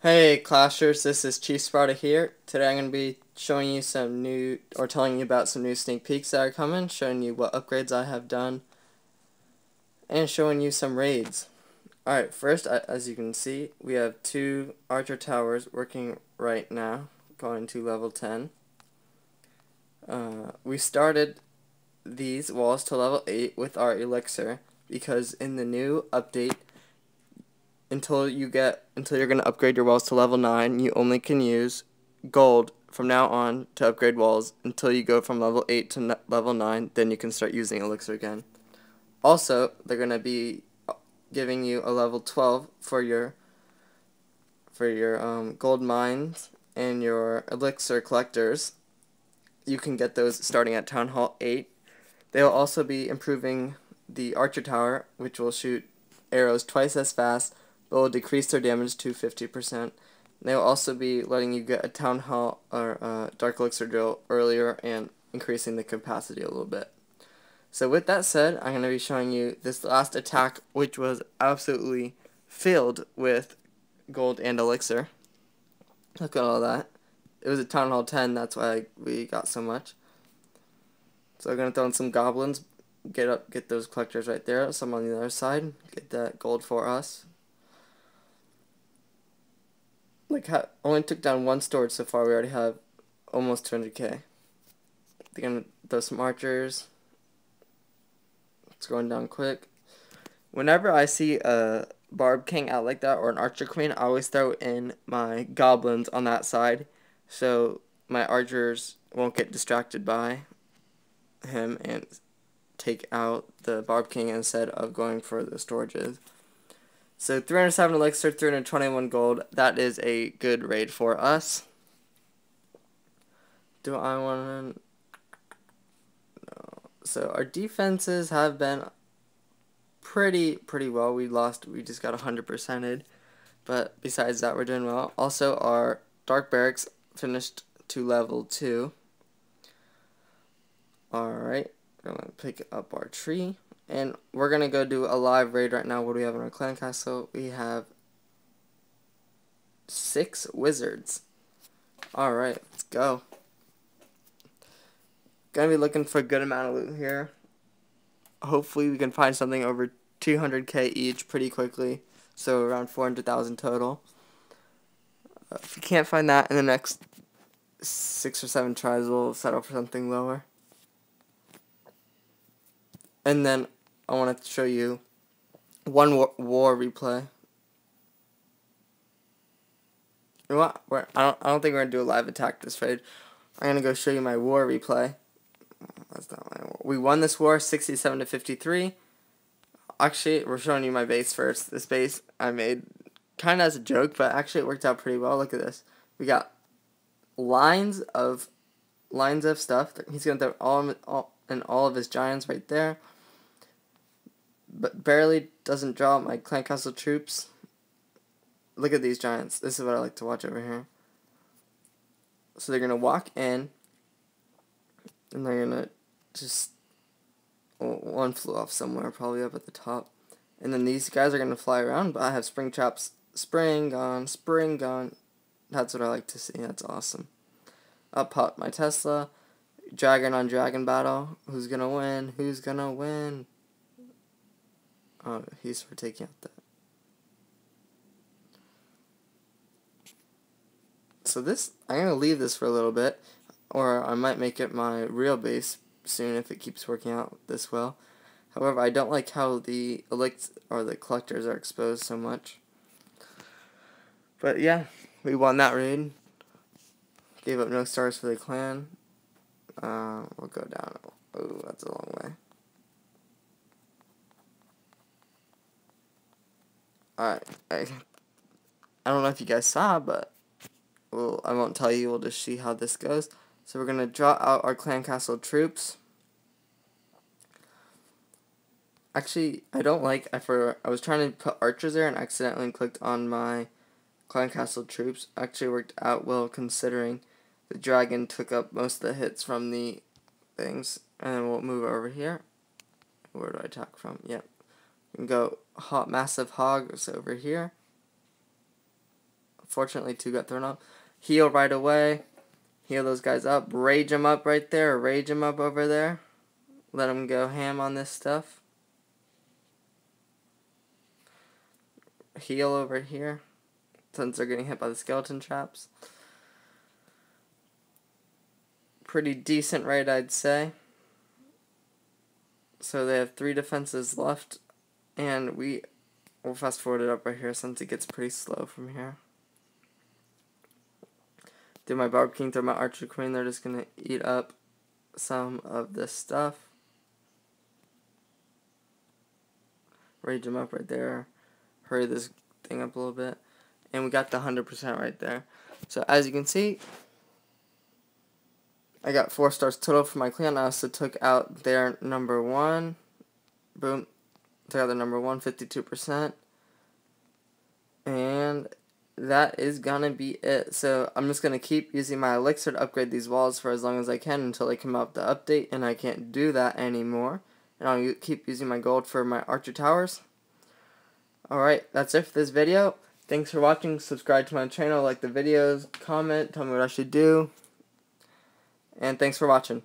Hey Clashers, this is Chief Sparta here. Today I'm going to be showing you some new, or telling you about some new sneak peeks that are coming, showing you what upgrades I have done, and showing you some raids. Alright, first, as you can see, we have two Archer Towers working right now, going to level 10. Uh, we started these walls to level 8 with our Elixir, because in the new update, until you get until you're going to upgrade your walls to level 9 you only can use gold from now on to upgrade walls. Until you go from level 8 to level 9 then you can start using elixir again. Also they're going to be giving you a level 12 for your for your um, gold mines and your elixir collectors. You can get those starting at town hall 8 they will also be improving the archer tower which will shoot arrows twice as fast will decrease their damage to 50%. They will also be letting you get a Town Hall or uh, Dark Elixir drill earlier and increasing the capacity a little bit. So with that said, I'm going to be showing you this last attack, which was absolutely filled with gold and elixir. Look at all that. It was a Town Hall 10, that's why we got so much. So I'm going to throw in some goblins, get up, get those collectors right there, some on the other side, get that gold for us like ha- only took down one storage so far. We already have almost 200k. They're gonna throw some archers. It's going down quick. Whenever I see a barb king out like that or an archer queen, I always throw in my goblins on that side, so my archers won't get distracted by him and take out the barb king instead of going for the storages. So 307 elixir, 321 gold. That is a good raid for us. Do I want to... No. So our defenses have been pretty, pretty well. We lost, we just got 100%ed. But besides that, we're doing well. Also, our Dark Barracks finished to level 2. Alright, we're going to pick up our tree. And we're to go do a live raid right now. What do we have in our clan castle? We have six wizards. Alright, let's go. Gonna be looking for a good amount of loot here. Hopefully we can find something over 200k each pretty quickly. So around 400,000 total. Uh, if you can't find that in the next six or seven tries, we'll settle for something lower. And then I want to show you one war, war replay. You know what? We're, I don't. I don't think we're gonna do a live attack this raid. I'm gonna go show you my war replay. That's not my war. We won this war, 67 to 53. Actually, we're showing you my base first. This base I made kind of as a joke, but actually it worked out pretty well. Look at this. We got lines of lines of stuff. He's gonna throw all, all and all of his giants right there but barely doesn't draw my clan castle troops. Look at these giants. This is what I like to watch over here. So they're gonna walk in, and they're gonna just one flew off somewhere, probably up at the top, and then these guys are gonna fly around. But I have spring traps, spring gone, spring gone. That's what I like to see. That's awesome. Up pop my Tesla. Dragon on dragon battle. Who's gonna win? Who's gonna win? Oh, he's for taking out that. So this, I'm going to leave this for a little bit, or I might make it my real base soon if it keeps working out this well. However, I don't like how the elect or the collectors are exposed so much. But yeah, we won that raid. Gave up no stars for the clan. Uh, we'll go down. Oh, that's a long way. Alright, I, I don't know if you guys saw, but well, I won't tell you, we'll just see how this goes. So we're going to draw out our clan castle troops. Actually, I don't like, I, for, I was trying to put archers there and accidentally clicked on my clan castle troops. Actually worked out well considering the dragon took up most of the hits from the things. And then we'll move over here. Where do I attack from? Yep. And go hot massive hogs over here. Fortunately, two got thrown up. Heal right away. Heal those guys up. Rage them up right there. Rage them up over there. Let them go ham on this stuff. Heal over here. Since they're getting hit by the skeleton traps. Pretty decent raid, I'd say. So they have three defenses left. And we will fast forward it up right here since it gets pretty slow from here. Do my Barb King through my Archer Queen. They're just going to eat up some of this stuff. Rage them up right there. Hurry this thing up a little bit. And we got the 100% right there. So as you can see, I got four stars total for my clan. I also took out their number one. Boom. Their number one, 52%. And that is gonna be it. So I'm just gonna keep using my elixir to upgrade these walls for as long as I can until they come out the update and I can't do that anymore. And I'll keep using my gold for my archer towers. Alright, that's it for this video. Thanks for watching. Subscribe to my channel, like the videos, comment, tell me what I should do. And thanks for watching.